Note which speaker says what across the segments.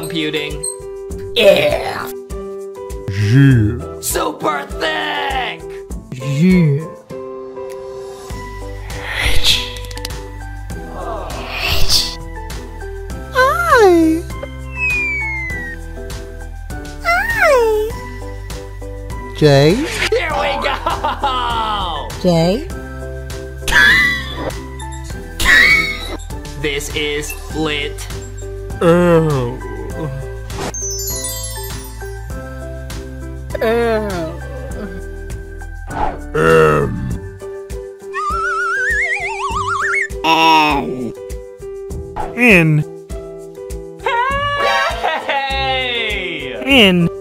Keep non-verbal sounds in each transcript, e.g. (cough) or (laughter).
Speaker 1: computing.
Speaker 2: Yeah.
Speaker 3: Yeah.
Speaker 1: Super thick.
Speaker 2: Yeah.
Speaker 3: jay
Speaker 1: Here we go.
Speaker 2: J.
Speaker 1: this is lit.
Speaker 3: Oh.
Speaker 2: Um.
Speaker 3: In.
Speaker 1: Hey!
Speaker 3: In.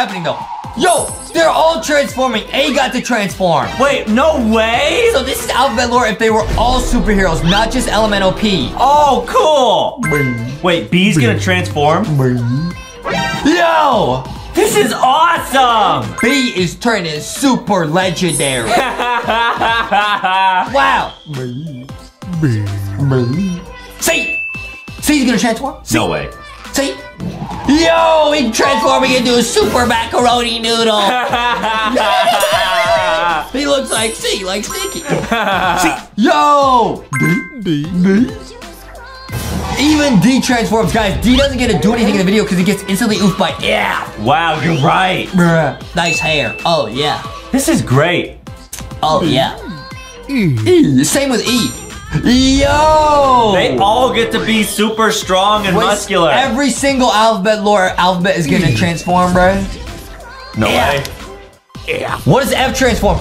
Speaker 1: Happening though. Yo, they're all transforming. A got to transform.
Speaker 4: Wait, no way!
Speaker 1: So this is alphabet lore if they were all superheroes, not just Elemental P.
Speaker 4: Oh, cool! Wait, B's gonna transform?
Speaker 1: Yo!
Speaker 4: This is awesome!
Speaker 1: B is turning super legendary. (laughs) wow. C! C's gonna transform?
Speaker 4: No way.
Speaker 1: C? Yo, he's transforming into a super macaroni noodle. (laughs) he looks like C, like Sticky. (laughs) C. Yo!
Speaker 3: D. D.
Speaker 1: Even D transforms, guys. D doesn't get to do anything in the video because he gets instantly oofed by yeah.
Speaker 4: wow, you're right.
Speaker 1: Bruh. Nice hair. Oh yeah.
Speaker 4: This is great.
Speaker 1: Oh yeah.
Speaker 3: E.
Speaker 1: E. Same with E. Yo!
Speaker 4: They all get to be super strong and
Speaker 1: Wait,
Speaker 4: muscular.
Speaker 1: Every single alphabet lore alphabet is gonna transform, bro.
Speaker 4: no
Speaker 1: Yeah.
Speaker 4: way.
Speaker 1: What does F transform?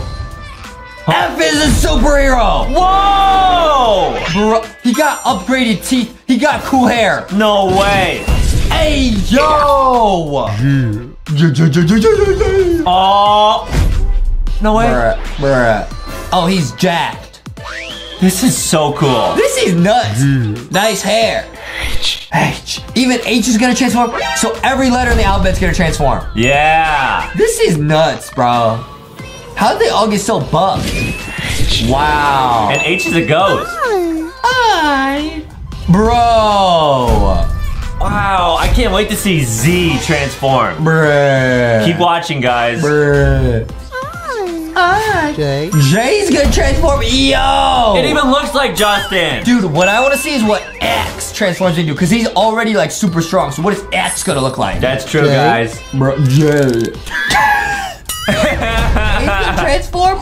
Speaker 1: F is a superhero.
Speaker 4: Whoa!
Speaker 1: Bro, he got upgraded teeth. He got cool hair.
Speaker 4: No way.
Speaker 1: Hey yo!
Speaker 4: Oh. No way.
Speaker 1: Bruh, bruh. Oh, he's jacked.
Speaker 4: This is so cool.
Speaker 1: This is nuts. Mm. Nice hair. H. Even H is gonna transform. So every letter in the alphabet's gonna transform.
Speaker 4: Yeah.
Speaker 1: This is nuts, bro. How did they all get so buff? Wow.
Speaker 4: And H is a ghost.
Speaker 1: Hi. Bro.
Speaker 4: Wow, I can't wait to see Z transform.
Speaker 1: Bruh.
Speaker 4: Keep watching, guys.
Speaker 1: Bruh.
Speaker 2: J.
Speaker 1: Jay's gonna transform. Yo.
Speaker 4: It even looks like Justin.
Speaker 1: Dude, what I want to see is what X transforms into, because he's already like super strong. So what is X gonna look like?
Speaker 4: That's true,
Speaker 2: Jay.
Speaker 4: guys.
Speaker 1: Bro, Jay. (laughs) transform?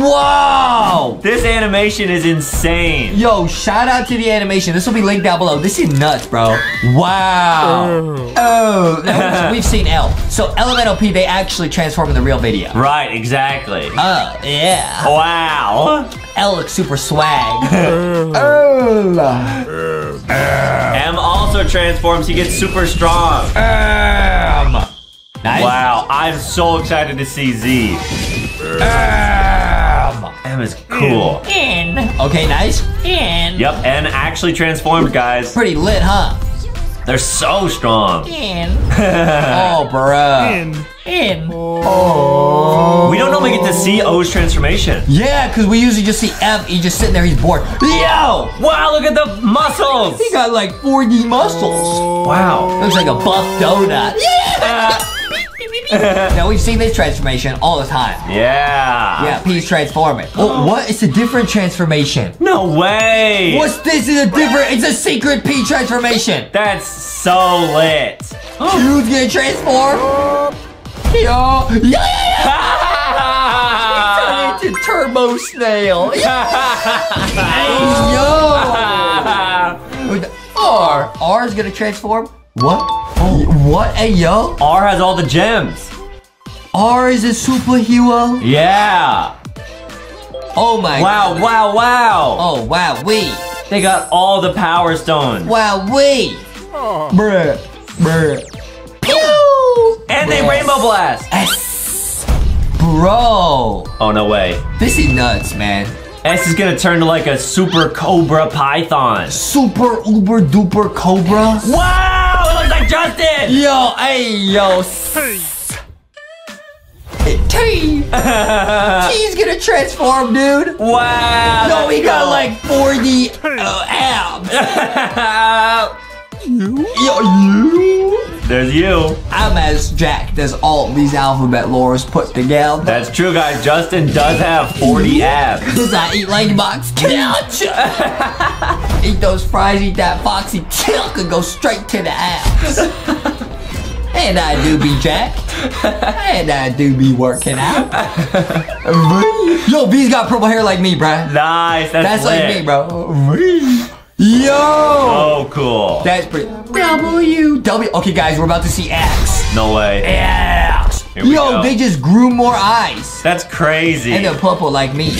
Speaker 1: Wow!
Speaker 4: This animation is insane.
Speaker 1: Yo, shout out to the animation. This will be linked down below. This is nuts, bro. Wow. Oh, now (laughs) we've seen L. So Elemental P, they actually transform in the real video.
Speaker 4: Right, exactly.
Speaker 1: Oh, yeah.
Speaker 4: Wow.
Speaker 1: L looks super swag. (laughs) oh.
Speaker 4: M also transforms. He gets super strong.
Speaker 1: Um. Nice.
Speaker 4: Wow, I'm so excited to see Z.
Speaker 1: Um.
Speaker 4: Is cool.
Speaker 1: Okay, nice.
Speaker 4: Yep, N actually transformed, guys.
Speaker 1: Pretty lit, huh?
Speaker 4: They're so strong. (laughs)
Speaker 1: Oh, bruh.
Speaker 3: N.
Speaker 1: Oh.
Speaker 4: We don't normally get to see O's transformation.
Speaker 1: Yeah, because we usually just see F. He's just sitting there. He's bored. Yo!
Speaker 4: Wow, look at the muscles.
Speaker 1: He got like 4D muscles.
Speaker 4: Wow.
Speaker 1: Looks like a buff donut. Yeah! (laughs) (laughs) now we've seen this transformation all the time.
Speaker 4: Yeah.
Speaker 1: Yeah, P's transforming. Oh, what? It's a different transformation.
Speaker 4: No way.
Speaker 1: What's this? Is a different. It's a secret P transformation.
Speaker 4: That's so lit. (gasps)
Speaker 1: Q's gonna transform. (gasps) Yo, yeah, yeah, yeah. (laughs) Turn into Turbo Snail. (laughs) Hey, yo. R, R is gonna transform. What? Oh. What? Hey, yo.
Speaker 4: R has all the gems.
Speaker 1: R is a superhero.
Speaker 4: Yeah.
Speaker 1: Oh my.
Speaker 4: Wow, wow, wow.
Speaker 1: Oh wow, we.
Speaker 4: They got all the power stones.
Speaker 1: Wow, we. Oh. Bruh. Bruh. Pew.
Speaker 4: And they rainbow blast.
Speaker 1: S. Bro.
Speaker 4: Oh, no way.
Speaker 1: This is nuts, man.
Speaker 4: S is gonna turn to like a super cobra python.
Speaker 1: Super uber duper cobra.
Speaker 4: Wow, it looks like Justin.
Speaker 1: Yo, hey, yo. T. T's (laughs) gonna transform, dude.
Speaker 4: Wow.
Speaker 1: No, he got like 40 uh, abs. (laughs) Yo, you.
Speaker 4: There's you.
Speaker 1: I'm as jacked as all these alphabet lores put together.
Speaker 4: That's true, guys. Justin does have 40 abs.
Speaker 1: Does I eat like box couch. (laughs) eat those fries, eat that foxy tilk, and go straight to the ass. and I do be jacked. and I do be working out. (laughs) Yo, V's got purple hair like me, bruh.
Speaker 4: Nice. That's,
Speaker 1: That's like me, bro. Yo!
Speaker 4: Oh, cool.
Speaker 1: That's pretty. W. W. Okay, guys, we're about to see X.
Speaker 4: No way.
Speaker 1: X. Yo,
Speaker 4: go.
Speaker 1: they just grew more eyes.
Speaker 4: That's crazy.
Speaker 1: And they're purple like me.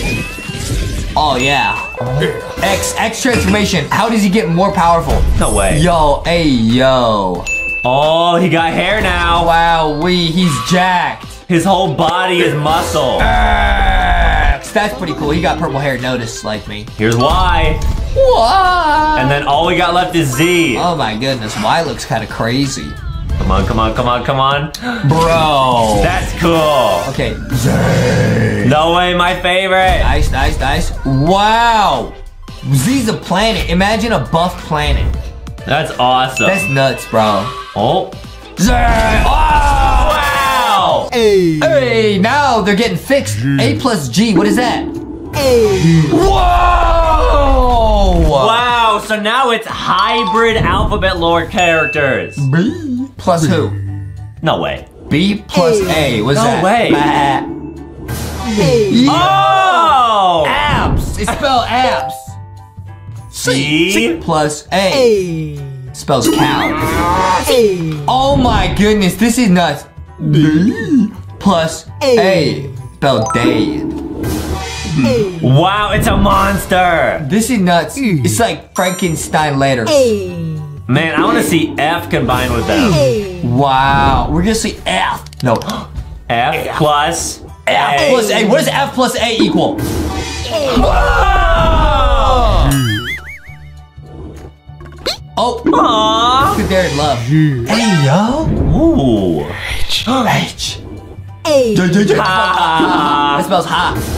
Speaker 1: Oh, yeah. Oh, X, X transformation. How does he get more powerful?
Speaker 4: No way.
Speaker 1: Yo, hey, yo.
Speaker 4: Oh, he got hair now.
Speaker 1: Wow, we he's jacked.
Speaker 4: His whole body is muscle. X.
Speaker 1: That's pretty cool. He got purple hair. Notice like me.
Speaker 4: Here's Y.
Speaker 1: What?
Speaker 4: And then all we got left is Z.
Speaker 1: Oh my goodness, Y looks kind of crazy,
Speaker 4: Come on, come on, come on, come on. (gasps)
Speaker 1: bro.
Speaker 4: That's cool.
Speaker 1: okay. Z.
Speaker 4: No way, my favorite.
Speaker 1: Nice, nice, nice. Wow. Z's a planet. Imagine a buff planet.
Speaker 4: That's awesome.
Speaker 1: That's nuts, bro.
Speaker 4: Oh.
Speaker 1: Z. Oh!
Speaker 4: Wow.
Speaker 3: A.
Speaker 1: Hey, now they're getting fixed. A plus G. What is that?
Speaker 2: A.
Speaker 1: Whoa!
Speaker 4: Wow, so now it's hybrid alphabet lore characters.
Speaker 1: B plus who?
Speaker 4: No way.
Speaker 1: B plus A. What's
Speaker 4: No
Speaker 1: that?
Speaker 4: way.
Speaker 1: Bah.
Speaker 2: A.
Speaker 1: Yeah.
Speaker 4: Oh!
Speaker 1: Abs. It's spelled abs.
Speaker 4: C.
Speaker 1: Plus A.
Speaker 2: A.
Speaker 1: Spells cow.
Speaker 2: A.
Speaker 1: Oh my goodness, this is nuts. B plus A.
Speaker 2: A.
Speaker 1: Spelled day.
Speaker 2: A.
Speaker 4: Wow, it's a monster.
Speaker 1: This is nuts. It's like Frankenstein letters.
Speaker 4: Man, I want to see F combined with them.
Speaker 1: Wow. We're gonna see F. No. (gasps)
Speaker 4: F plus
Speaker 1: F
Speaker 4: A.
Speaker 1: plus A. What does F plus A equal? Oh,
Speaker 4: Aww.
Speaker 1: good there in love. Hey yo.
Speaker 4: Ooh.
Speaker 1: H.
Speaker 2: A.
Speaker 4: Ah.
Speaker 1: That spells ha.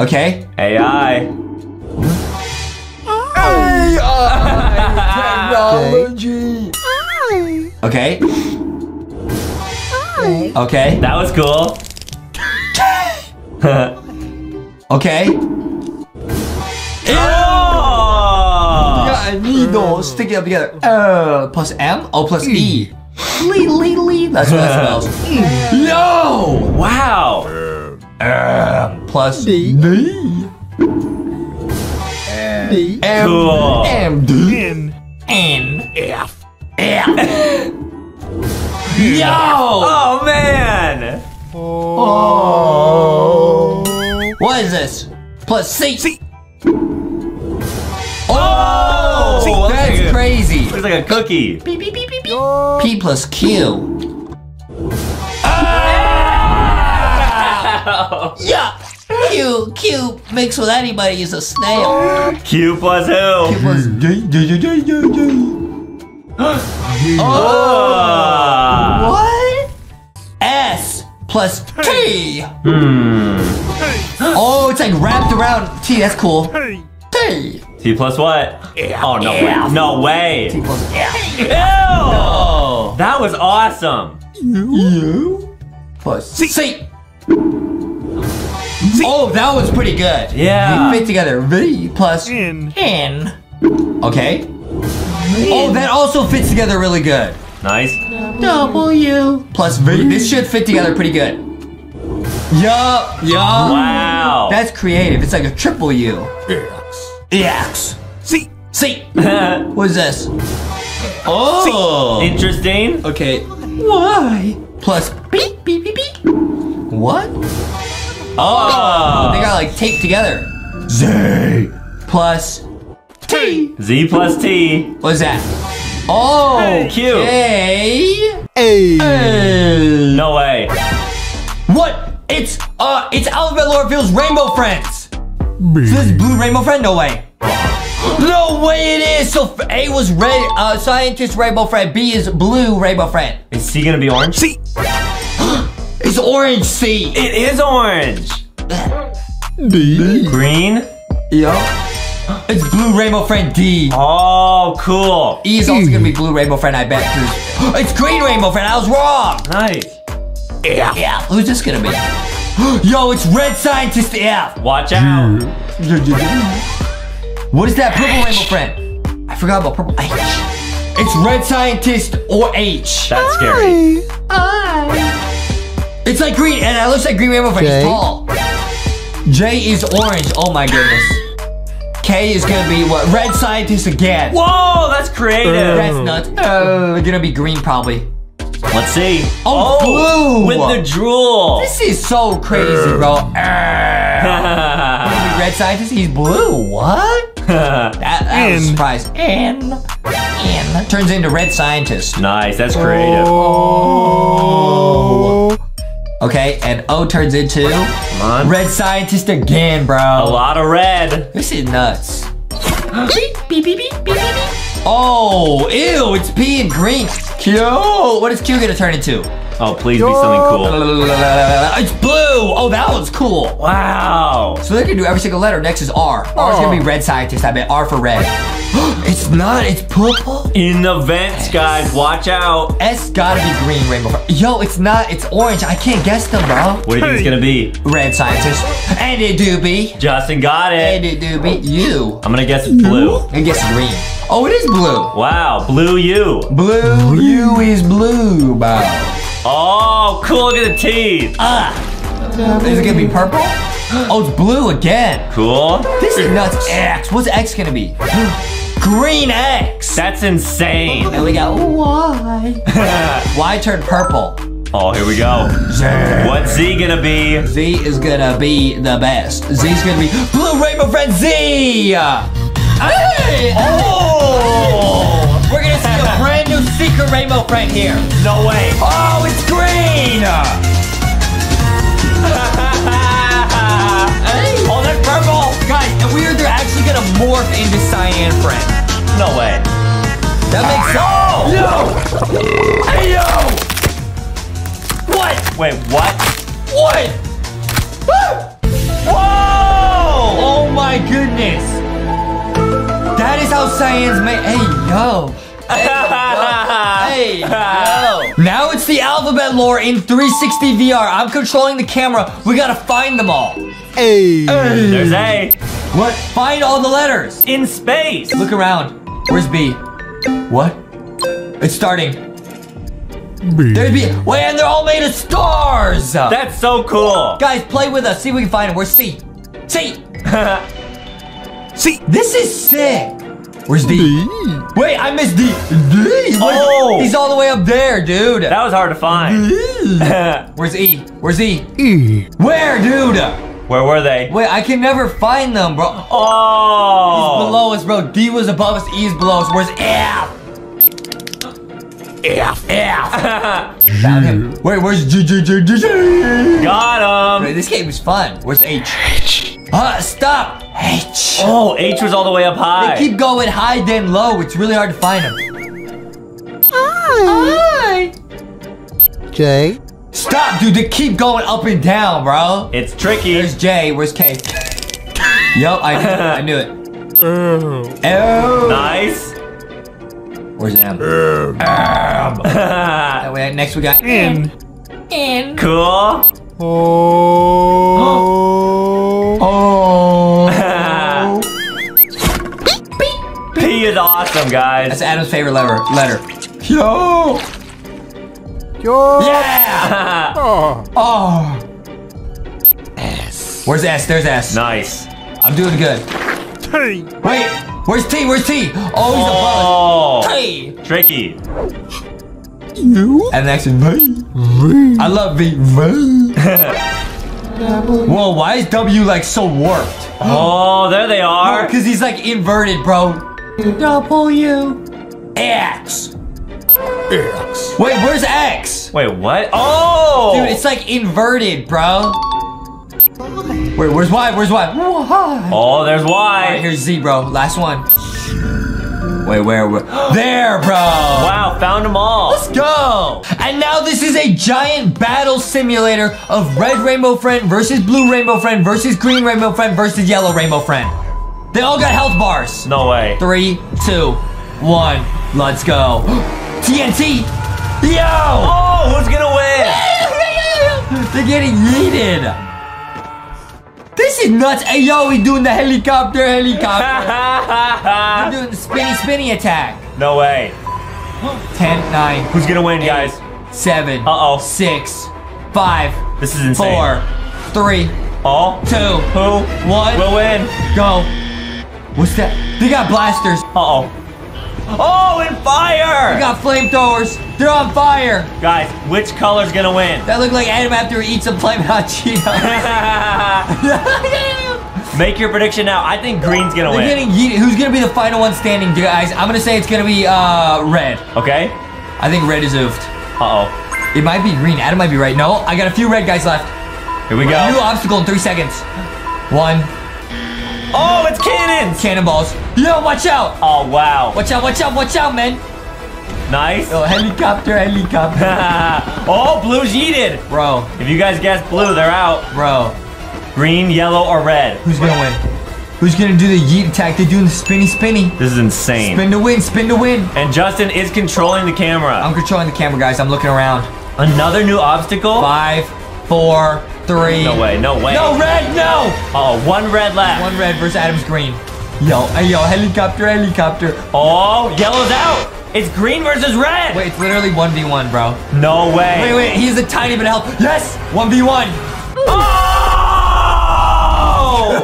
Speaker 1: Okay.
Speaker 4: AI.
Speaker 1: AI Technology.
Speaker 2: I.
Speaker 1: Okay.
Speaker 2: I.
Speaker 1: Okay.
Speaker 4: That was cool. (laughs)
Speaker 1: Okay.
Speaker 4: oh!
Speaker 1: I need those. Stick it up together. Uh, plus M. O plus E. Lee, lee, lee. That's what that spells. (laughs) Yo.
Speaker 4: Wow.
Speaker 1: Uh, plus
Speaker 2: D.
Speaker 1: D.
Speaker 2: D.
Speaker 1: M.
Speaker 4: Cool.
Speaker 1: M. D.
Speaker 3: N.
Speaker 1: N. F. F. (laughs) Yo.
Speaker 4: Oh man.
Speaker 1: Oh. What is this? Plus C.
Speaker 3: C.
Speaker 1: Oh,
Speaker 4: See,
Speaker 1: that's crazy.
Speaker 4: Looks like a cookie.
Speaker 1: P plus Q. (laughs) Yeah. Q. Q mixed with anybody is a snail.
Speaker 4: Q plus who?
Speaker 1: Plus. J. J.
Speaker 4: Oh. (gasps)
Speaker 1: What? S plus T.
Speaker 4: Hmm.
Speaker 1: Oh, it's like wrapped around T. That's cool.
Speaker 3: Hey.
Speaker 1: T.
Speaker 4: T plus what? Oh no
Speaker 1: F.
Speaker 4: way. No way.
Speaker 1: T plus F.
Speaker 4: Ew.
Speaker 1: Oh.
Speaker 4: That was awesome.
Speaker 1: U plus C. Oh, that was pretty good.
Speaker 4: Yeah.
Speaker 1: They fit together. V plus
Speaker 3: N.
Speaker 1: N. Okay. Oh, that also fits together really good.
Speaker 4: Nice.
Speaker 1: W plus V. This should fit together pretty good. Yup, yup.
Speaker 4: Wow.
Speaker 1: That's creative. It's like a triple U.
Speaker 3: X.
Speaker 1: X.
Speaker 3: C.
Speaker 1: C. What is this? Oh.
Speaker 4: Interesting.
Speaker 1: Okay. Why? plus B B B B. What?
Speaker 4: Oh.
Speaker 1: They got like taped together. Z plus T.
Speaker 4: Z plus T.
Speaker 1: What is that? Oh,
Speaker 4: Q.
Speaker 1: Okay.
Speaker 2: A.
Speaker 4: No way.
Speaker 1: What? It's uh, it's Alphabet Field's Rainbow Friends.
Speaker 3: B.
Speaker 1: So this is Blue Rainbow Friend? No way. No way it is. So A was red, uh, scientist Rainbow Friend. B is blue Rainbow Friend.
Speaker 4: Is C gonna be orange?
Speaker 3: C. (gasps)
Speaker 1: It's orange C.
Speaker 4: It is orange.
Speaker 3: D.
Speaker 4: Green.
Speaker 1: Yo. It's blue Rainbow Friend D.
Speaker 4: Oh, cool.
Speaker 1: E is also gonna be blue Rainbow Friend, I bet. 'cause- (gasps) It's green Rainbow Friend. I was wrong.
Speaker 4: Nice.
Speaker 1: Yeah. Yeah. Who's this gonna be? (gasps) Yo, it's red scientist F.
Speaker 4: Watch out.
Speaker 1: What is that purple rainbow friend? I forgot about purple H. It's red scientist or H.
Speaker 4: That's scary.
Speaker 1: It's like green, and it looks like green rainbow friend.
Speaker 2: J.
Speaker 1: He's tall. J is orange. Oh my goodness. K is gonna be what? Red scientist again.
Speaker 4: Whoa, that's creative.
Speaker 1: That's nuts. Uh, gonna be green probably.
Speaker 4: Let's see.
Speaker 1: Oh, oh blue.
Speaker 4: With the drool.
Speaker 1: This is so crazy, bro. (laughs) Red scientist. He's blue. What? (laughs) That, that was a surprise. N. N. Turns into red scientist.
Speaker 4: nice, that's creative.
Speaker 3: Oh.
Speaker 1: Okay, and O turns into red scientist again, bro.
Speaker 4: A lot of red.
Speaker 1: This is nuts. (gasps) beep, beep, beep, beep, beep, beep. Oh, ew, it's P and green. Q. What is Q gonna turn into?
Speaker 4: Oh, please be something cool.
Speaker 1: It's blue. Oh, that one's cool.
Speaker 4: Wow.
Speaker 1: So they can do every single letter. Next is R. R is gonna be oh. red scientist. I bet R for red. (gasps) it's not. It's purple.
Speaker 4: In the vents, guys, watch out.
Speaker 1: S gotta be green rainbow. Yo, it's not. It's orange. I can't guess them, bro.
Speaker 4: What do you think it's gonna be?
Speaker 1: Red scientist. And it do be.
Speaker 4: Justin got
Speaker 1: And
Speaker 4: it.
Speaker 1: it do be you.
Speaker 4: I'm gonna guess it's blue. Hmm?
Speaker 1: I guess green. Oh, it is blue.
Speaker 4: Wow, blue you.
Speaker 1: Blue. You is blue, bro.
Speaker 4: Oh, cool, look at the teeth.
Speaker 1: Ah. Is it gonna be purple? (gasps) Oh, it's blue again.
Speaker 4: Cool.
Speaker 1: This is nuts. X. What's X gonna be? (gasps) Green X.
Speaker 4: That's insane.
Speaker 1: And we got Y. (laughs) Y turned purple.
Speaker 4: Oh, here we go. Z. What's Z gonna be?
Speaker 1: Z is gonna be the best. Z is gonna be Blue Rainbow Friend Z. Hey! Oh! We're gonna see a brand new secret Rainbow Friend here.
Speaker 4: No way.
Speaker 1: Oh, it's green. (laughs)
Speaker 4: Oh, that's purple.
Speaker 1: Guys, and we're they're actually gonna morph into Cyan Friend.
Speaker 4: No way.
Speaker 1: That makes sense. Yo! Hey yo! What?
Speaker 4: Wait, what?
Speaker 1: What?
Speaker 4: Whoa!
Speaker 1: Oh my goodness! That is how Saiyans make. Hey yo! Hey yo! Now it's the alphabet lore in 360 VR. I'm controlling the camera. We gotta find them all.
Speaker 3: A.
Speaker 4: There's A.
Speaker 1: What? Find all the letters.
Speaker 4: In space.
Speaker 1: Look around. Where's B? What? It's starting.
Speaker 3: B.
Speaker 1: There's B. Wait, and they're all made of stars.
Speaker 4: That's so cool.
Speaker 1: Guys, play with us. See if we can find them. Where's C? C.
Speaker 3: C. (laughs)
Speaker 1: This is sick. Where's D?
Speaker 3: D.
Speaker 1: Wait, I missed D. D.
Speaker 4: Oh.
Speaker 1: He's all the way up there, dude.
Speaker 4: That was hard to find. (laughs)
Speaker 1: Where's E? Where's E?
Speaker 3: E.
Speaker 1: Where, dude?
Speaker 4: Where were they?
Speaker 1: Wait, I can never find them, bro.
Speaker 4: Oh.
Speaker 1: He's Below us, bro. D was above us. E is below us. Where's F? F. F. (laughs) Found him. Wait, where's G? G? G? G? G?
Speaker 4: Got
Speaker 1: Wait,
Speaker 4: him.
Speaker 1: this game is fun. Where's H? H. Uh, stop. H.
Speaker 4: Oh, H was all the way up high.
Speaker 1: They keep going high then low. It's really hard to find them.
Speaker 2: I.
Speaker 3: J.
Speaker 1: Stop, dude. They keep going up and down, bro.
Speaker 4: It's tricky.
Speaker 1: There's J. Where's K? Yup, I knew, I knew it.
Speaker 3: O.
Speaker 1: Oh.
Speaker 4: Nice.
Speaker 1: Where's M?
Speaker 4: cool.
Speaker 1: Uh, wait, next we got
Speaker 3: N. O.
Speaker 1: Oh. Oh.
Speaker 4: P is awesome, guys.
Speaker 1: That's Adam's favorite letter. Letter. Yo.
Speaker 3: Yo.
Speaker 1: Yeah. (laughs)
Speaker 3: Oh.
Speaker 1: Oh. S. Where's S? There's S.
Speaker 4: nice.
Speaker 1: I'm doing good.
Speaker 3: T.
Speaker 1: Wait. Where's T? Where's T? Oh, he's
Speaker 4: Oh.
Speaker 1: above. T.
Speaker 4: Tricky.
Speaker 3: U.
Speaker 1: And next is V.
Speaker 3: V.
Speaker 1: I love V. V. (laughs) Whoa, why is W like so warped?
Speaker 4: Oh, there they are.
Speaker 1: Because he's like inverted, bro. W. X.
Speaker 3: X.
Speaker 1: Wait, where's X?
Speaker 4: Wait, what? Oh!
Speaker 1: Dude, it's like inverted, bro. Wait, where's Y? Where's Y? Y.
Speaker 4: Oh, there's
Speaker 1: Alright,
Speaker 4: Y.
Speaker 1: here's Z, bro. Last one. Wait, where? where? There, bro.
Speaker 4: Wow, found them all.
Speaker 1: Let's go! And now this is a giant battle simulator of Red Rainbow Friend versus Blue Rainbow Friend versus Green Rainbow Friend versus Yellow Rainbow Friend. They all got health bars.
Speaker 4: No way.
Speaker 1: Three, two, one, let's go. (gasps) TNT! Yo!
Speaker 4: Oh, who's gonna win? (laughs)
Speaker 1: They're getting yeeted. This is nuts. Hey, yo, we doing the helicopter, helicopter. (laughs) We're doing the spinny, spinny attack.
Speaker 4: no way.
Speaker 1: 10, 9,
Speaker 4: Who's gonna win, guys?
Speaker 1: 7,
Speaker 4: Uh-oh.
Speaker 1: 6, 5,
Speaker 4: This is insane.
Speaker 1: 4, 3,
Speaker 4: All.
Speaker 1: 2,
Speaker 4: who
Speaker 1: 1,
Speaker 4: will win?
Speaker 1: go. What's that? They got blasters.
Speaker 4: Uh-oh. Oh, and fire!
Speaker 1: We got flamethrowers. They're on fire.
Speaker 4: Guys, which color's gonna win?
Speaker 1: That looked like Adam after he eats some Flame Hot Cheetos. (laughs) (laughs)
Speaker 4: Make your prediction now. I think green's gonna
Speaker 1: They're
Speaker 4: win.
Speaker 1: getting. Who's gonna be the final one standing, guys? I'm gonna say it's gonna be uh red.
Speaker 4: Okay.
Speaker 1: I think red is oofed.
Speaker 4: Uh oh.
Speaker 1: It might be green. Adam might be right. No, I got a few red guys left.
Speaker 4: Here we go.
Speaker 1: New obstacle in three seconds. One,
Speaker 4: Oh, it's cannons.
Speaker 1: cannonballs. Yo, watch out!
Speaker 4: Oh wow.
Speaker 1: Watch out! Watch out! Watch out, man!
Speaker 4: Nice.
Speaker 1: Oh, helicopter, helicopter. (laughs)
Speaker 4: oh, blue's yeeted.
Speaker 1: Bro,
Speaker 4: If you guys guess blue, they're out.
Speaker 1: bro,
Speaker 4: Green, yellow, or red.
Speaker 1: who's gonna win? Who's gonna do the yeet attack? They're doing the spinny, spinny.
Speaker 4: This is insane.
Speaker 1: Spin to win, spin to win.
Speaker 4: And Justin is controlling the camera.
Speaker 1: I'm controlling the camera, guys. I'm looking around.
Speaker 4: Another new obstacle?
Speaker 1: Five, four, three.
Speaker 4: No way, no way.
Speaker 1: No red, no.
Speaker 4: Oh, one red left.
Speaker 1: One red versus Adam's green. Yo, hey, yo, helicopter, helicopter.
Speaker 4: Oh, yellow's out. It's green versus red.
Speaker 1: Wait, it's literally 1v1, bro.
Speaker 4: No way.
Speaker 1: Wait, wait, he's a tiny bit of health. Yes, 1v1.
Speaker 4: Oh!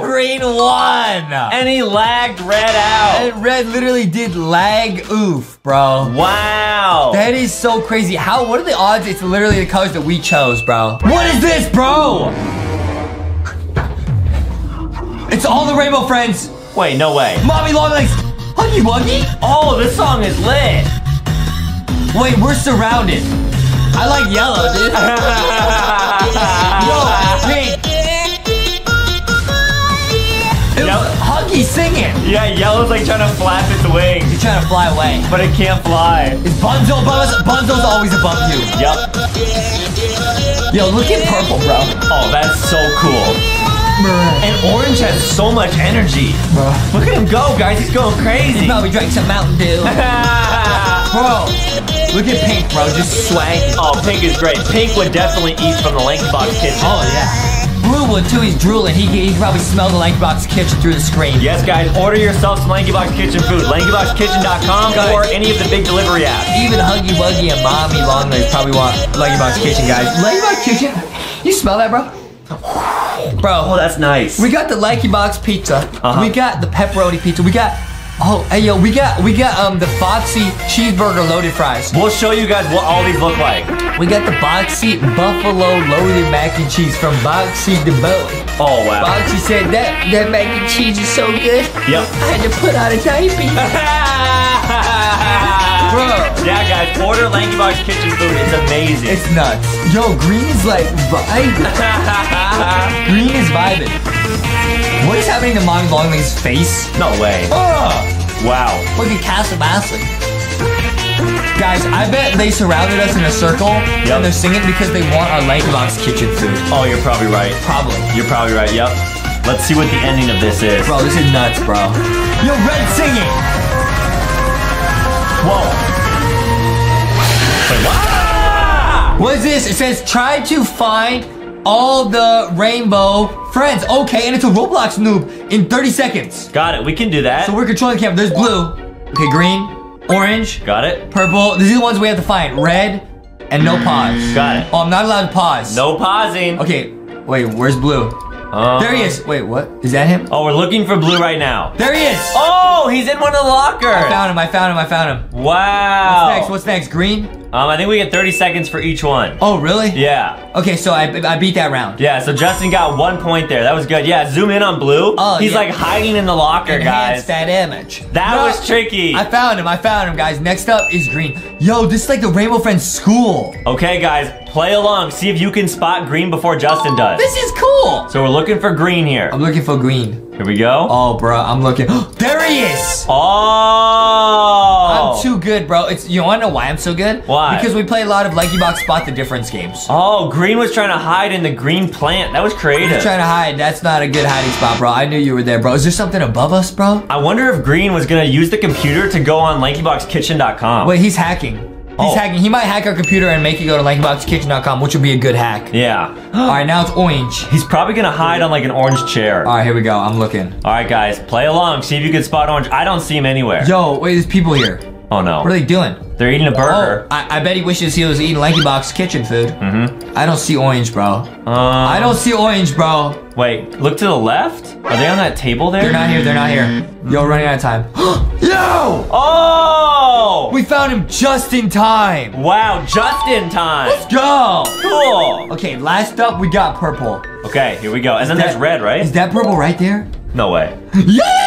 Speaker 1: Green won.
Speaker 4: and he lagged red out.
Speaker 1: And red literally did lag oof, bro.
Speaker 4: Wow.
Speaker 1: That is so crazy. How, what are the odds it's literally the colors that we chose, bro? What is this, bro? It's all the rainbow friends.
Speaker 4: Wait, no way.
Speaker 1: Mommy long legs. Huggy Wuggy?
Speaker 4: Oh, this song is lit.
Speaker 1: Wait, we're surrounded. I like yellow, dude. (laughs) Yo,
Speaker 4: Yep.
Speaker 1: Huggy singing.
Speaker 4: yeah, yellow's like trying to flap its wings,
Speaker 1: You're trying to fly away.
Speaker 4: but it can't fly.
Speaker 1: Is Bunzo above us? Bunzo's always above you.
Speaker 4: Yup.
Speaker 1: Yo, look at purple, bro.
Speaker 4: Oh, that's so cool. And orange has so much energy.
Speaker 1: Bro.
Speaker 4: Look at him go, guys. He's going crazy.
Speaker 1: Probably drank some Mountain Dew. (laughs) Bro, look at pink, bro. Just swag.
Speaker 4: oh, pink is great. Pink would definitely eat from the Lanky Box kitchen.
Speaker 1: Oh, yeah. Blue would too. He's drooling. He, he probably smell the Lanky Box kitchen through the screen.
Speaker 4: Yes, guys, order yourself some Lanky Box Kitchen food. LankyBoxKitchen.com or any of the big delivery apps.
Speaker 1: Even Huggy Wuggy and Mommy Longlegs probably want Lanky Box Kitchen, guys. Lanky Box Kitchen? You smell that, bro? (sighs) Bro.
Speaker 4: Oh, that's nice.
Speaker 1: we got the Lanky Box pizza.
Speaker 4: Uh-huh.
Speaker 1: We got the pepperoni pizza. We got, oh, hey, yo, we got, we got um the Foxy cheeseburger loaded fries.
Speaker 4: We'll show you guys what all these look like.
Speaker 1: We got the Boxy buffalo loaded mac and cheese from Boxy the Boat.
Speaker 4: Oh, wow.
Speaker 1: Boxy said that that mac and cheese is so good.
Speaker 4: Yep.
Speaker 1: I had to put on a diaper. (laughs) Bro.
Speaker 4: Yeah, guys, order Lanky Box Kitchen food. It's amazing.
Speaker 1: It's nuts. Yo, green is like vibing. (laughs) green is vibing. What is happening to Mommy Longlegs' face?
Speaker 4: no way.
Speaker 1: Oh,
Speaker 4: Wow.
Speaker 1: look at Castle Basley. Guys, I bet they surrounded us in a circle
Speaker 4: Yep.
Speaker 1: and they're singing because they want our Lanky Box kitchen food.
Speaker 4: Oh, you're probably right.
Speaker 1: Probably.
Speaker 4: You're probably right. Yep. Let's see what the ending of this is.
Speaker 1: Bro, this is nuts, bro. Yo, Red singing.
Speaker 4: Whoa. Wait, what? Ah!
Speaker 1: What is this? It says try to find all the rainbow friends. Okay, and it's a Roblox noob in 30 seconds.
Speaker 4: Got it. We can do that.
Speaker 1: So we're controlling the camera. There's blue. Okay, green, orange,
Speaker 4: Got it.
Speaker 1: purple. These are the ones we have to find. Red, and no pause.
Speaker 4: Got it.
Speaker 1: Oh, I'm not allowed to pause.
Speaker 4: No pausing.
Speaker 1: Okay, wait, where's blue?
Speaker 4: Uh,
Speaker 1: There he is. Wait, what? Is that him?
Speaker 4: Oh, we're looking for blue right now.
Speaker 1: There he is.
Speaker 4: Oh, he's in one of the lockers.
Speaker 1: I found him. I found him. I found him.
Speaker 4: Wow.
Speaker 1: What's next? What's next? Green?
Speaker 4: Um, I think we get 30 seconds for each one.
Speaker 1: Oh, really?
Speaker 4: Yeah.
Speaker 1: Okay, so I, I beat that round.
Speaker 4: Yeah, so Justin got one point there. That was good. Yeah, zoom in on blue.
Speaker 1: Oh,
Speaker 4: He's
Speaker 1: yeah.
Speaker 4: like hiding in the locker,
Speaker 1: Enhance
Speaker 4: guys.
Speaker 1: that image.
Speaker 4: That
Speaker 1: No,
Speaker 4: was tricky.
Speaker 1: I found him. I found him, guys. Next up is green. Yo, this is like the Rainbow Friends school.
Speaker 4: Okay, guys, play along. See if you can spot green before Justin does.
Speaker 1: This is cool.
Speaker 4: So we're looking for green here.
Speaker 1: I'm looking for green.
Speaker 4: Here we go.
Speaker 1: Oh, bro, I'm looking. (gasps) there he is.
Speaker 4: Oh.
Speaker 1: I'm too good, bro. It's you wanna know why I'm so good?
Speaker 4: Why?
Speaker 1: Because we play a lot of Leggy Box Spot the Difference games.
Speaker 4: Oh, green was trying to hide in the green plant. That was creative.
Speaker 1: He's trying to hide. That's not a good hiding spot, bro. I knew you were there, bro. Is there something above us, bro?
Speaker 4: I wonder if Green was gonna use the computer to go on LankyBoxKitchen.com.
Speaker 1: Wait, he's hacking. He's
Speaker 4: Oh.
Speaker 1: hacking. He might hack our computer and make it go to LankyBoxKitchen.com, which would be a good hack.
Speaker 4: Yeah. (gasps)
Speaker 1: All right, now it's orange.
Speaker 4: He's probably gonna hide on like an orange chair.
Speaker 1: All right, here we go. I'm looking.
Speaker 4: All right, guys, play along. See if you can spot orange. I don't see him anywhere.
Speaker 1: Yo, wait, there's people here.
Speaker 4: Oh no.
Speaker 1: What are they doing?
Speaker 4: They're eating a burger.
Speaker 1: Oh, I, I bet he wishes he was eating Lanky Box kitchen food.
Speaker 4: Mm-hmm.
Speaker 1: I don't see orange, bro.
Speaker 4: Um,
Speaker 1: I don't see orange, bro.
Speaker 4: Wait, look to the left. Are they on that table there?
Speaker 1: They're not here. They're not here. Yo, running out of time. (gasps) Yo!
Speaker 4: Oh!
Speaker 1: We found him just in time.
Speaker 4: wow, just in time.
Speaker 1: Let's go!
Speaker 4: Cool.
Speaker 1: Okay, last up we got purple.
Speaker 4: Okay, here we go. And then
Speaker 1: Is
Speaker 4: there's
Speaker 1: that-
Speaker 4: red, right?
Speaker 1: Is that purple right there?
Speaker 4: No way. (laughs)
Speaker 1: Yeah!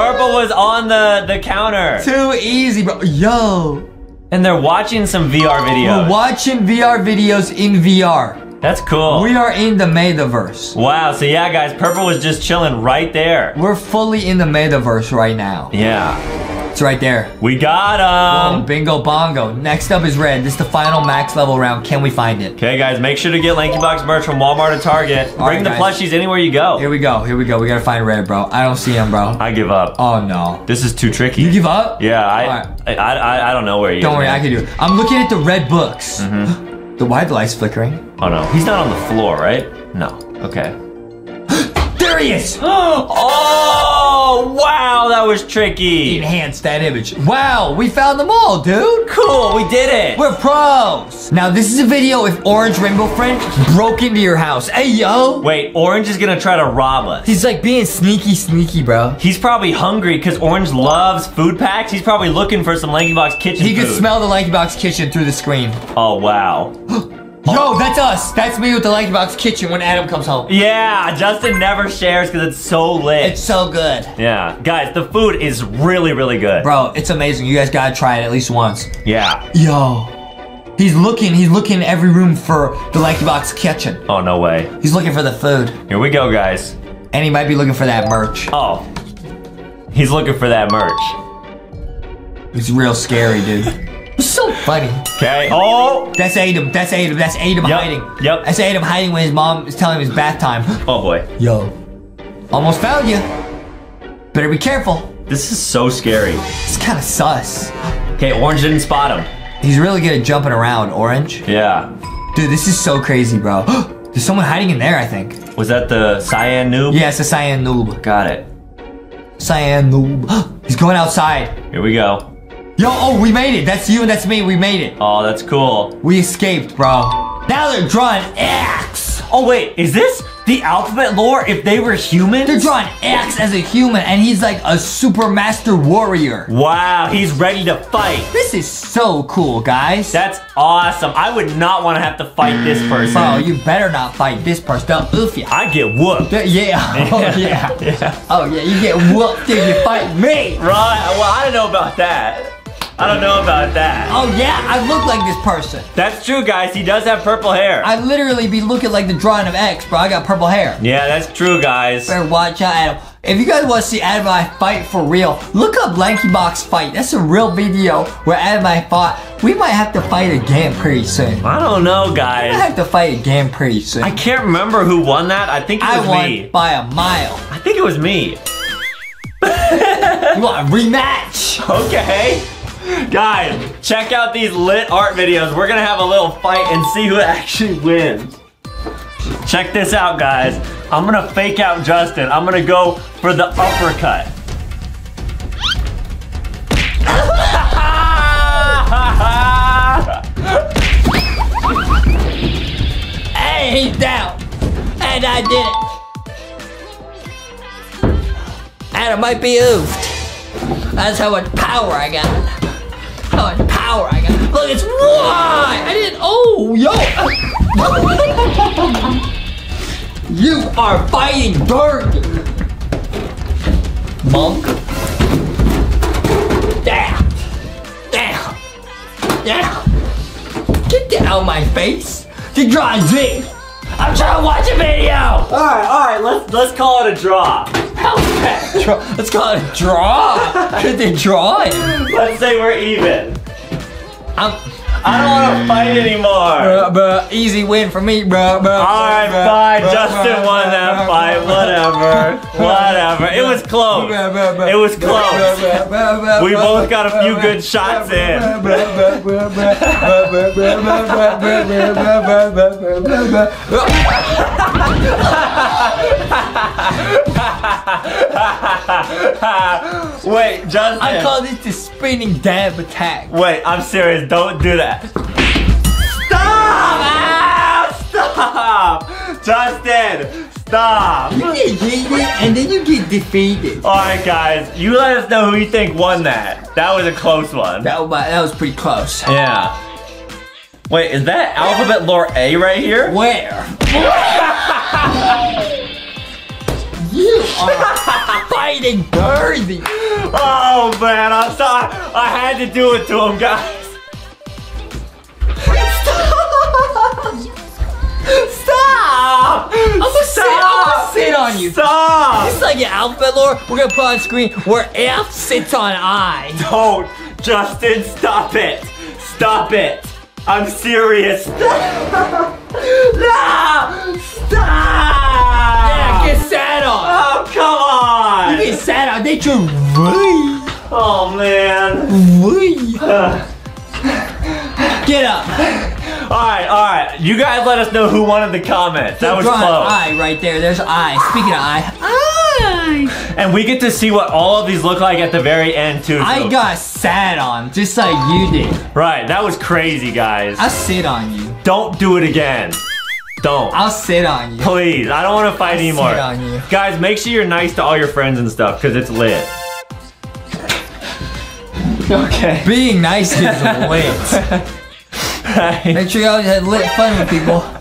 Speaker 4: Purple was on the, the counter.
Speaker 1: Too easy, bro. Yo.
Speaker 4: And they're watching some VR videos.
Speaker 1: We're watching VR videos in VR.
Speaker 4: That's cool.
Speaker 1: We are in the metaverse.
Speaker 4: wow, so yeah, guys, Purple was just chilling right there.
Speaker 1: We're fully in the metaverse right now.
Speaker 4: Yeah.
Speaker 1: It's right there.
Speaker 4: We got him.
Speaker 1: bingo bongo. Next up is red. This is the final max level round. Can we find it?
Speaker 4: Okay, guys, make sure to get Lanky Box merch from Walmart and Target. Bring
Speaker 1: right,
Speaker 4: the
Speaker 1: guys.
Speaker 4: plushies anywhere you go.
Speaker 1: Here we go. Here we go. We gotta find red, bro. I don't see him, bro.
Speaker 4: I give up.
Speaker 1: Oh no.
Speaker 4: This is too tricky.
Speaker 1: You give up?
Speaker 4: Yeah, I,
Speaker 1: Alright.
Speaker 4: I, I, I don't know where he
Speaker 1: Don't worry. I can do it. I'm looking at the red books. Mm-hmm. (gasps) the why the light's flickering?
Speaker 4: Oh no, he's not on the floor, right? No. Okay. (gasps)
Speaker 1: There he is! (gasps)
Speaker 4: oh wow, that was tricky.
Speaker 1: Enhance that image. Wow, we found them all, dude.
Speaker 4: Cool, we did it.
Speaker 1: We're pros. Now this is a video if Orange Rainbow Friend broke into your house. Hey yo.
Speaker 4: Wait, Orange is gonna try to rob us.
Speaker 1: He's like being sneaky, sneaky, bro.
Speaker 4: He's probably hungry because Orange loves food packs. He's probably looking for some Lanky Box kitchen
Speaker 1: He
Speaker 4: food.
Speaker 1: could smell the Lanky Box kitchen through the screen.
Speaker 4: Oh wow. (gasps)
Speaker 1: Yo, that's us. That's me with the Lanky Box kitchen when Adam comes home.
Speaker 4: Yeah, Justin never shares because it's so lit.
Speaker 1: It's so good.
Speaker 4: yeah, guys, the food is really, really good.
Speaker 1: Bro, it's amazing. You guys gotta try it at least once.
Speaker 4: Yeah.
Speaker 1: Yo. He's looking, he's looking in every room for the Lanky Box kitchen.
Speaker 4: Oh no way.
Speaker 1: He's looking for the food.
Speaker 4: Here we go, guys.
Speaker 1: And he might be looking for that merch.
Speaker 4: Oh, he's looking for that merch.
Speaker 1: It's real scary, dude. So funny.
Speaker 4: Okay. Oh.
Speaker 1: That's Adam. That's Adam. That's Adam
Speaker 4: Yep,
Speaker 1: hiding.
Speaker 4: yep.
Speaker 1: That's Adam hiding when his mom is telling him it's bath time.
Speaker 4: Oh boy.
Speaker 1: Yo. Almost found you. Better be careful.
Speaker 4: This is so scary.
Speaker 1: It's kind of sus.
Speaker 4: Okay, Orange didn't spot him.
Speaker 1: He's really good at jumping around, Orange.
Speaker 4: Yeah.
Speaker 1: Dude, this is so crazy, bro. (gasps) There's someone hiding in there, I think.
Speaker 4: Was that the cyan noob?
Speaker 1: Yeah, it's a cyan noob.
Speaker 4: Got it.
Speaker 1: Cyan noob. (gasps) He's going outside.
Speaker 4: Here we go.
Speaker 1: Yo, oh, we made it. That's you and that's me. We made it.
Speaker 4: Oh, that's cool.
Speaker 1: We escaped, bro. Now they're drawing X.
Speaker 4: Oh wait, is this the alphabet lore? If they were human?
Speaker 1: They're drawing X as a human, and he's like a super master warrior.
Speaker 4: Wow, he's ready to fight.
Speaker 1: This is so cool, guys.
Speaker 4: That's awesome. I would not want to have to fight this person.
Speaker 1: Bro, you better not fight this person. They'll oof you.
Speaker 4: I get whooped.
Speaker 1: Yeah, yeah. (laughs) Oh, yeah. (laughs)
Speaker 4: yeah.
Speaker 1: Oh, yeah, you get whooped if you fight me.
Speaker 4: Right. Well, I don't know about that. I don't know about that.
Speaker 1: Oh, yeah, I look like this person.
Speaker 4: That's true, guys. He does have purple hair.
Speaker 1: I literally be looking like the drawing of X, bro. I got purple hair.
Speaker 4: yeah, that's true, guys.
Speaker 1: Better watch out, Adam. If you guys want to see Adam and I fight for real, look up Lanky Box Fight. That's a real video where Adam and I fought. We might have to fight again pretty soon.
Speaker 4: I don't know, guys.
Speaker 1: I
Speaker 4: guys.
Speaker 1: have to fight again pretty soon.
Speaker 4: I can't remember who won that. I think it
Speaker 1: I won
Speaker 4: me.
Speaker 1: by a mile.
Speaker 4: I think it was me. (laughs)
Speaker 1: You want a rematch?
Speaker 4: Okay. Guys, check out these lit art videos. We're gonna have a little fight and see who actually wins. Check this out, guys. I'm gonna fake out Justin. I'm gonna go for the uppercut. (laughs)
Speaker 1: Hey, he's down. And I did it. Adam might be oofed. That's how much power I got. How much power I got. Look, it's why I didn't. Oh, yo. you are fighting dirt. Monk. Damn. Damn. Damn. Get that out of my face. You're drawing Z. I'm trying to watch a video.
Speaker 4: All right, all right. Let's let's call it a draw.
Speaker 1: Draw- Let's call it a draw. they draw it?
Speaker 4: Let's say we're even.
Speaker 1: I'm,
Speaker 4: I don't want to fight anymore.
Speaker 1: bruh, bruh, easy win for me, bruh, bruh.
Speaker 4: All right, fine. Justin won that fight. Whatever. Whatever. It was close. It was close. We both got a few good shots in. (laughs) Wait, Justin.
Speaker 1: I call this the spinning dab attack.
Speaker 4: Wait, I'm serious. Don't do that. Stop! Ah, stop! Justin, stop!
Speaker 1: You get heated and then you get defeated.
Speaker 4: All right, guys, you let us know who you think won that. That was a close one.
Speaker 1: That was, that was pretty close.
Speaker 4: Yeah. Wait, is that alphabet lore A right here?
Speaker 1: Where? (laughs) you are fighting dirty.
Speaker 4: Oh man, I'm sorry. I had to do it to him, guys. Stop!
Speaker 1: I'm gonna sit, I'm gonna sit on you.
Speaker 4: Stop!
Speaker 1: This is like an alphabet lore. We're gonna put on screen where F sits on I.
Speaker 4: Don't, Justin, stop it! Stop it! I'm serious. (laughs) Stop! no! Stop!
Speaker 1: On.
Speaker 4: Oh, come on!
Speaker 1: You get sat on. They really,
Speaker 4: Oh, man.
Speaker 1: Get up.
Speaker 4: Alright, alright. You guys let us know who wanted the comments. That was close.
Speaker 1: I right there. There's I. Speaking of I, I.
Speaker 4: And we get to see what all of these look like at the very end, too.
Speaker 1: I got sat on just like you did.
Speaker 4: Right, that was crazy, guys.
Speaker 1: I'll sit on you.
Speaker 4: Don't do it again. Don't.
Speaker 1: I'll sit on you.
Speaker 4: Please, I don't want to fight anymore.
Speaker 1: sit on you.
Speaker 4: Guys, make sure you're nice to all your friends and stuff, because it's lit. Okay.
Speaker 1: Being nice is (laughs) lit. Make sure you always have lit fun with people. (laughs)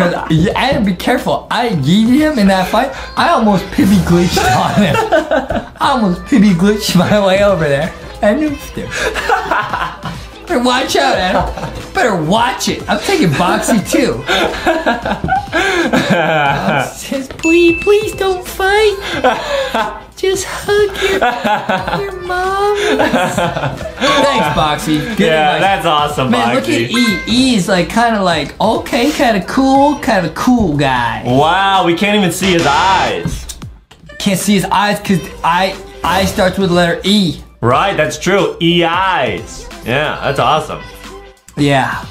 Speaker 1: Cause I had to be careful. I yeeted him in that fight. I almost pibby glitched on him. (laughs) I almost pibby glitched my way over there and noofed him. Better watch out, Adam. (laughs) Better watch it. I'm taking Boxy too. (laughs) Says, please, please don't fight. Just hug your, your mom. Thanks, Boxy. Good
Speaker 4: Yeah,
Speaker 1: advice.
Speaker 4: that's awesome,
Speaker 1: Man, look
Speaker 4: Boxy.
Speaker 1: at E. E is like kind of like okay, kind of cool, kind of cool guy.
Speaker 4: Wow, we can't even see his eyes.
Speaker 1: Can't see his eyes because I I starts with the letter E.
Speaker 4: Right, that's true. EIs. Yeah, that's awesome.
Speaker 1: Yeah.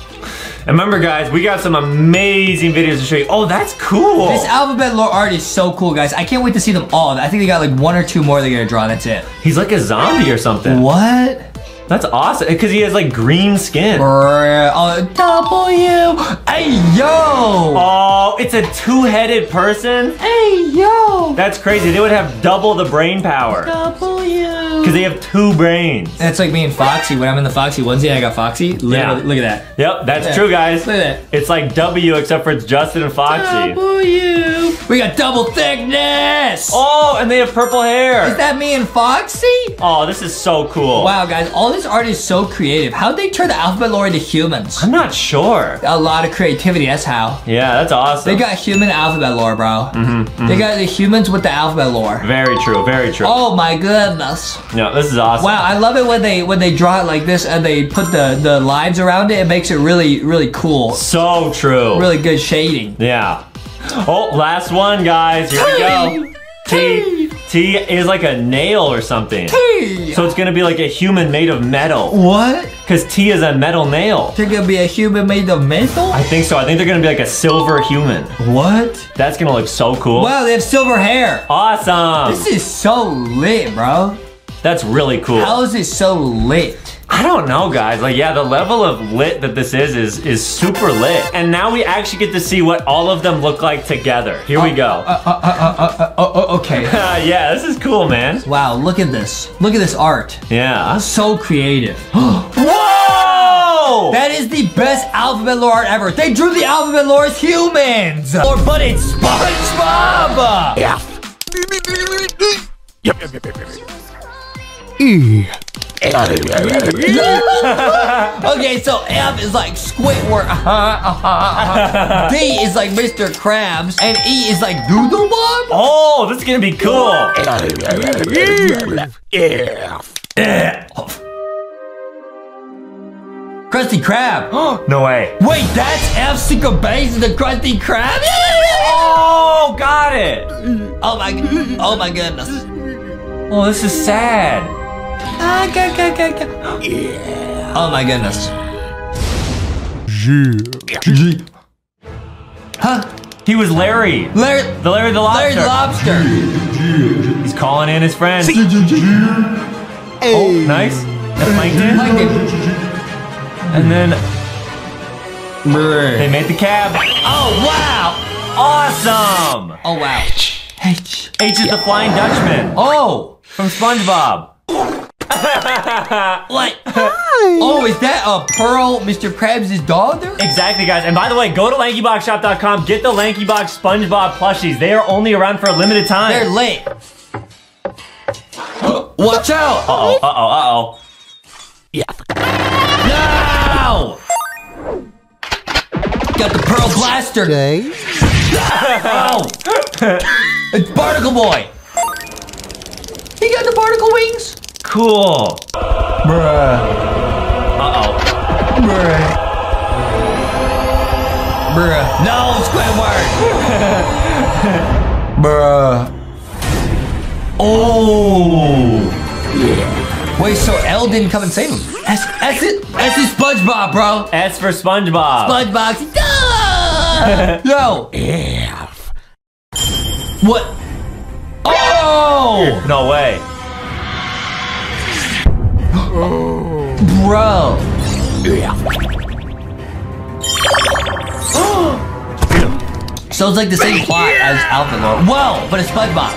Speaker 4: And remember, guys, we got some amazing videos to show you. Oh, that's cool.
Speaker 1: This alphabet lore art is so cool, guys. I can't wait to see them all. I think they got like one or two more they're gonna draw. That's it.
Speaker 4: He's like a zombie or something.
Speaker 1: What?
Speaker 4: That's awesome. Because he has like green skin.
Speaker 1: Uh, W. Hey yo.
Speaker 4: Oh, it's a two-headed person?
Speaker 1: Hey yo.
Speaker 4: That's crazy. They would have double the brain power.
Speaker 1: W.
Speaker 4: Because they have two brains.
Speaker 1: That's like me and Foxy. When I'm in the Foxy onesie, I got Foxy. Literally,
Speaker 4: Yeah.
Speaker 1: Look at that.
Speaker 4: Yep, that's true, guys.
Speaker 1: Look at that.
Speaker 4: It's like W except for it's Justin and Foxy.
Speaker 1: W. We got double thickness.
Speaker 4: Oh, and they have purple hair.
Speaker 1: Is that me and Foxy?
Speaker 4: Oh, this is so cool.
Speaker 1: Wow, guys, all this art is so creative. How'd they turn the alphabet lore into humans?
Speaker 4: I'm not sure.
Speaker 1: A lot of creativity, that's how.
Speaker 4: Yeah, that's awesome.
Speaker 1: They got human alphabet lore, bro.
Speaker 4: Mm-hmm,
Speaker 1: They got the humans with the alphabet lore.
Speaker 4: very true, very true.
Speaker 1: Oh my goodness.
Speaker 4: No, this is awesome.
Speaker 1: Wow, I love it when they when they draw it like this and they put the, the lines around it. It makes it really, really cool.
Speaker 4: So true.
Speaker 1: Really good shading.
Speaker 4: Yeah. Oh, last one, guys. Here we go. T. T is like a nail or something. T. So it's gonna be like a human made of metal.
Speaker 1: What?
Speaker 4: Because T is a metal nail.
Speaker 1: They're gonna be a human made of metal?
Speaker 4: I think so. I think they're gonna be like a silver human.
Speaker 1: What?
Speaker 4: That's gonna look so cool.
Speaker 1: Wow, they have silver hair.
Speaker 4: Awesome.
Speaker 1: This is so lit, bro.
Speaker 4: That's really cool.
Speaker 1: How is it so lit?
Speaker 4: I don't know, guys. Like, yeah, the level of lit that this is is is super lit. And now we actually get to see what all of them look like together. Here we uh, go.
Speaker 1: Oh, oh, okay. (laughs)
Speaker 4: yeah, this is cool, man.
Speaker 1: wow, look at this. Look at this art.
Speaker 4: Yeah.
Speaker 1: So creative. (gasps)
Speaker 4: Whoa!
Speaker 1: that is the best alphabet lore art ever. They drew the alphabet lore as humans. Or but it's SpongeBob.
Speaker 3: E.
Speaker 1: Okay, so F is like Squidward. (laughs) D is like Mr. Krabs. And E is like DoodleBob.
Speaker 4: Oh, this is gonna be cool.
Speaker 1: Krusty Krab. (gasps)
Speaker 4: no way.
Speaker 1: Wait, that's F secret base of the Krusty Krab?
Speaker 4: Oh, got it.
Speaker 1: Oh my, oh my goodness.
Speaker 4: Oh, this is sad.
Speaker 1: Ah, ga, ga, ga, ga. Oh my goodness.
Speaker 3: G.
Speaker 1: Huh?
Speaker 4: He was Larry.
Speaker 1: Larry,
Speaker 4: The Larry the
Speaker 1: Larry
Speaker 4: Lobster.
Speaker 1: the Lobster.
Speaker 4: He's calling in his friends.
Speaker 3: A.
Speaker 4: Nice. And Plankton.
Speaker 1: Plankton.
Speaker 4: And then they made the cab.
Speaker 1: Oh wow.
Speaker 4: Awesome.
Speaker 1: Oh wow. H.
Speaker 4: H is the Flying Dutchman
Speaker 1: Oh.
Speaker 4: from SpongeBob. (laughs)
Speaker 1: What? Oh, is that a Pearl, Mr. Krabs' dog there?
Speaker 4: Exactly, guys. And by the way, go to LankyBoxShop.com. Get the LankyBox SpongeBob plushies. They are only around for a limited time.
Speaker 1: They're lit. (gasps) Watch out!
Speaker 4: Uh-oh, uh-oh, uh-oh. Yeah.
Speaker 1: No! Got the Pearl Blaster.
Speaker 2: Okay.
Speaker 1: Oh! (laughs) it's Barnacle Boy. He got the barnacle wings.
Speaker 4: Cool.
Speaker 1: Bruh.
Speaker 4: Uh-oh.
Speaker 1: Bruh. Bruh. No, Squidward. (laughs) Bruh. Oh. Wait, so Elle didn't come and save him? That's, that's it. That's his SpongeBob, bro.
Speaker 4: S for SpongeBob.
Speaker 1: SpongeBob. Duh! (laughs) Yo. What? Oh!
Speaker 4: No way.
Speaker 1: Bro. Yeah. (gasps) so it's like the same plot as Alpha Lord. Whoa, but it's SpongeBob.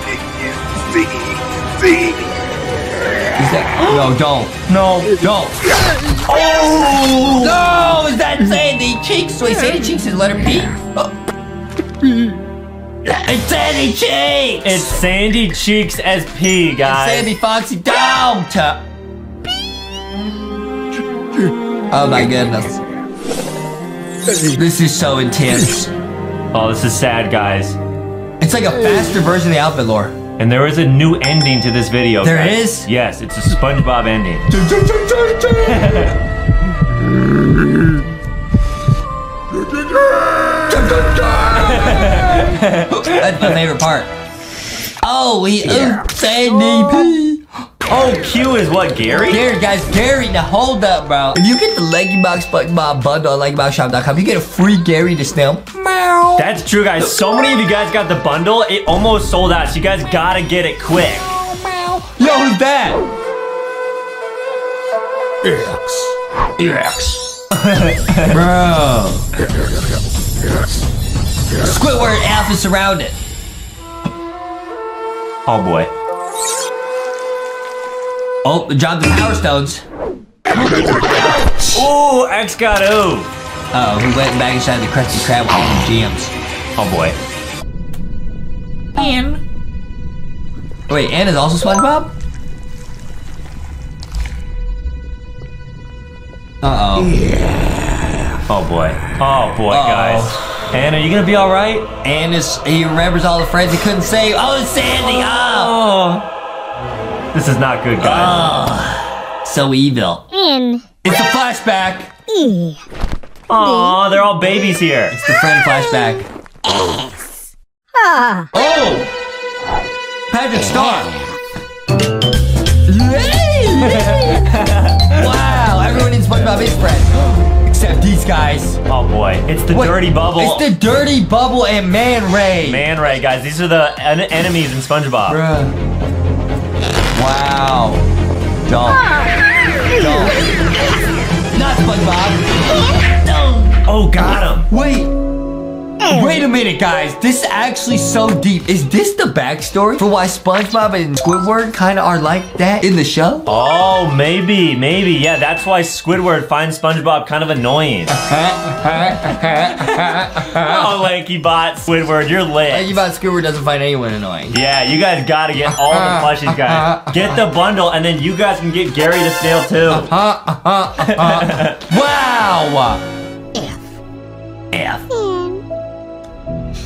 Speaker 1: Is that? No, don't. No, don't. Oh! No, is that Sandy Cheeks? Wait, Sandy Cheeks is letter P? Oh. It's Sandy Cheeks!
Speaker 4: It's Sandy Cheeks SP, guys.
Speaker 1: Sandy Foxy down to. Oh my goodness. This is so intense. (laughs)
Speaker 4: Oh, this is sad, guys.
Speaker 1: It's like a faster version of the alphabet lore.
Speaker 4: And there is a new ending to this video.
Speaker 1: There
Speaker 4: guys.
Speaker 1: is?
Speaker 4: Yes, it's a SpongeBob ending.
Speaker 1: That's my favorite part. Oh, he yeah. Sandy P.
Speaker 4: Oh, Q is what, Gary?
Speaker 1: Gary, guys, Gary, now hold up, bro. If you get the Lanky Box SpongeBob bundle on LankyBoxShop.com, you get a free Gary to snail. Meow.
Speaker 4: That's true, guys. So many of you guys got the bundle. It almost sold out, so you guys gotta get it quick.
Speaker 1: Yo, who's that?
Speaker 3: X.
Speaker 1: X. (laughs) Bro. Squidward Alpha is surrounded.
Speaker 4: Oh boy.
Speaker 1: Oh, dropped the Power Stones.
Speaker 4: Ooh, X got O.
Speaker 1: Uh oh, who went back inside the Krusty Krab with some GMs?
Speaker 4: Oh boy.
Speaker 1: N. Wait, N is also SpongeBob? Uh oh.
Speaker 4: Oh boy. Oh boy,
Speaker 1: Uh-oh.
Speaker 4: guys. N, are you gonna be all right?
Speaker 1: N is, he remembers all the friends he couldn't save. Oh, it's Sandy! Oh!
Speaker 4: Oh. This is not good, guys.
Speaker 1: Oh. So evil.
Speaker 2: N.
Speaker 1: It's a flashback!
Speaker 2: E.
Speaker 4: Aw, they're all babies here.
Speaker 1: It's the friend flashback.
Speaker 2: Ah.
Speaker 1: Oh! Patrick Star! wow, everyone needs SpongeBob is friends. Except these guys.
Speaker 4: Oh boy. It's the
Speaker 1: Wait,
Speaker 4: dirty bubble.
Speaker 1: It's the Dirty Bubble and Man Ray.
Speaker 4: Man Ray, guys. These are the en- enemies in SpongeBob.
Speaker 1: Bruh. Wow. Don't. Don't. Not SpongeBob.
Speaker 4: Oh, got him.
Speaker 1: Wait. Wait a minute, guys. This is actually so deep. Is this the backstory for why SpongeBob and Squidward kind of are like that in the show?
Speaker 4: Oh, maybe, maybe. Yeah, that's why Squidward finds SpongeBob kind of annoying. (laughs) oh, Lanky Bot, Squidward, you're lit.
Speaker 1: Thank you Squidward doesn't find anyone annoying.
Speaker 4: Yeah, you guys gotta get all the plushies, guys. Get the bundle, and then you guys can get Gary the Snail too. (laughs)
Speaker 1: Wow. (laughs)
Speaker 4: F. F.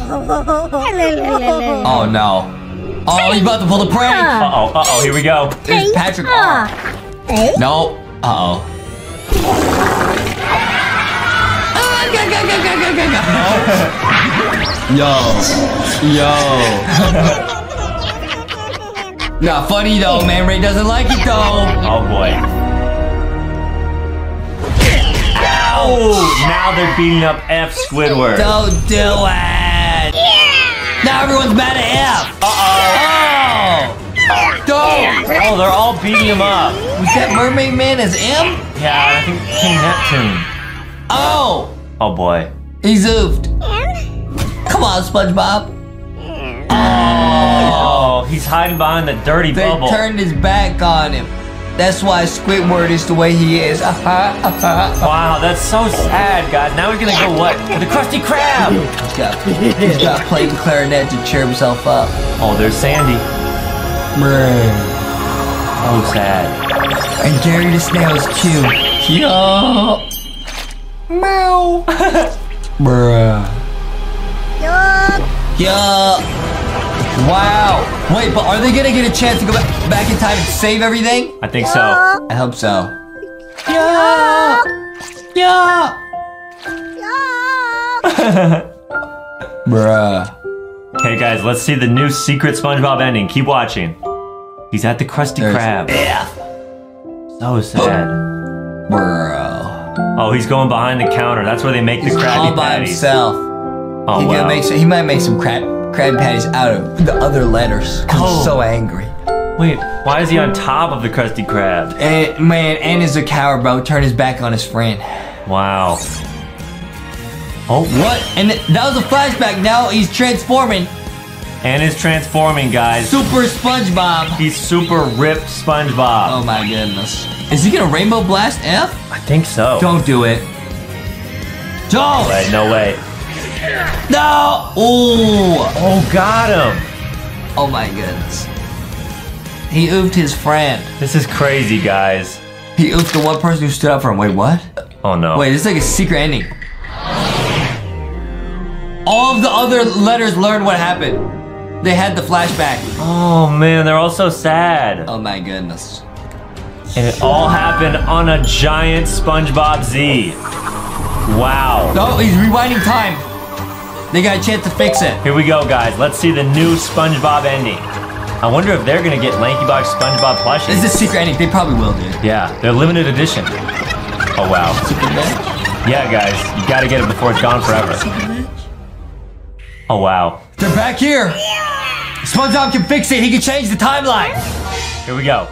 Speaker 1: Oh no. Oh, he's about to pull the prank.
Speaker 4: Uh oh, uh oh, here we go.
Speaker 1: There's Patrick R. No. Uh oh. Yo. Yo. Not funny though, man. Ray doesn't like it though.
Speaker 4: Oh boy. Ow! Now they're beating up F Squidward.
Speaker 1: Don't do it. Now everyone's mad at F.
Speaker 4: Uh
Speaker 1: Oh. Don't.
Speaker 4: oh. They're all beating him up.
Speaker 1: Was that Mermaid Man as M?
Speaker 4: Yeah, I think King Neptune.
Speaker 1: Oh.
Speaker 4: Oh boy.
Speaker 1: He's zoofed. Come on, SpongeBob. Oh.
Speaker 4: Oh, he's hiding behind the dirty
Speaker 1: They
Speaker 4: bubble.
Speaker 1: turned his back on him. That's why Squidward is the way he is. (laughs)
Speaker 4: Wow, that's so sad, guys. Now we're gonna go what? To the Krusty Krab.
Speaker 1: He's got, he's got playing clarinet to cheer himself up.
Speaker 4: Oh, there's Sandy.
Speaker 1: Bruh.
Speaker 4: Oh, sad.
Speaker 1: And Gary the Snail is cute. Yo. Meow. (laughs) Bruh. Yeah. Wow. Wait, but are they gonna get a chance to go back, back in time and save everything?
Speaker 4: I think so.
Speaker 1: I hope so. Yeah. Yeah. yeah. (laughs) Bruh.
Speaker 4: Okay, guys, let's see the new secret SpongeBob ending. Keep watching. He's at the Krusty
Speaker 1: There's
Speaker 4: Krab.
Speaker 1: F.
Speaker 4: So sad.
Speaker 1: Bro.
Speaker 4: Oh, he's going behind the counter. That's where they make the
Speaker 1: He's
Speaker 4: Krabby
Speaker 1: all by
Speaker 4: Patties.
Speaker 1: himself.
Speaker 4: Oh,
Speaker 1: he,
Speaker 4: wow.
Speaker 1: make some, he might make some crab, crab patties out of the other letters. Cause
Speaker 4: Oh.
Speaker 1: he's so angry.
Speaker 4: Wait, why is he on top of the Krusty Krab?
Speaker 1: And eh, man, and is a coward, bro. Turn his back on his friend.
Speaker 4: Wow. Oh,
Speaker 1: What? And th- that was a flashback. Now he's transforming.
Speaker 4: and is transforming, guys.
Speaker 1: Super SpongeBob.
Speaker 4: He's super ripped SpongeBob.
Speaker 1: Oh my goodness. Is he gonna Rainbow Blast F?
Speaker 4: I think so.
Speaker 1: Don't do it. Don't.
Speaker 4: Wait, no way.
Speaker 1: No. Ooh.
Speaker 4: Oh, got him.
Speaker 1: Oh my goodness. He oofed his friend.
Speaker 4: This is crazy, guys.
Speaker 1: He oofed the one person who stood up for him. Wait, what?
Speaker 4: Oh no.
Speaker 1: Wait, this is like a secret ending. All of the other letters learned what happened. They had the flashback.
Speaker 4: Oh man, they're all so sad.
Speaker 1: Oh my goodness.
Speaker 4: And it all happened on a giant SpongeBob Z. Wow.
Speaker 1: No, he's rewinding time. They got a chance to fix it.
Speaker 4: Here we go, guys. Let's see the new SpongeBob ending. I wonder if they're gonna get Lanky Box SpongeBob plushies.
Speaker 1: This is a secret ending. They probably will, dude.
Speaker 4: Yeah, they're limited edition. Oh wow. Yeah, guys, you gotta get it before it's gone forever. Oh wow.
Speaker 1: They're back here. SpongeBob can fix it. He can change the timeline.
Speaker 4: Here we go.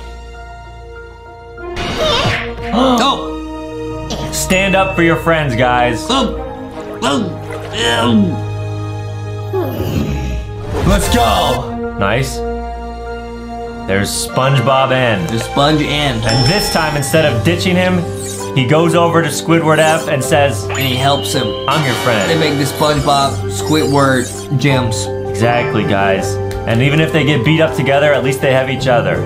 Speaker 1: Oh.
Speaker 4: Stand up for your friends, guys.
Speaker 1: Oh. Oh. oh. Let's go.
Speaker 4: Nice. There's SpongeBob N.
Speaker 1: The sponge in.
Speaker 4: And this time, instead of ditching him, he goes over to Squidward F and says,
Speaker 1: And he helps him.
Speaker 4: I'm your friend.
Speaker 1: They make the SpongeBob, Squidward gems.
Speaker 4: Exactly, guys. And even if they get beat up together, at least they have each other.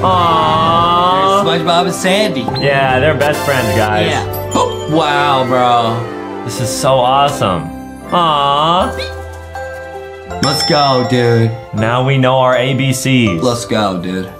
Speaker 4: Aww.
Speaker 1: SpongeBob and Sandy.
Speaker 4: Yeah, they're best friends, guys.
Speaker 1: Yeah. Oh, wow, bro.
Speaker 4: This is so awesome. Aww.
Speaker 1: Let's go, dude.
Speaker 4: Now we know our ABCs.
Speaker 1: Let's go, dude.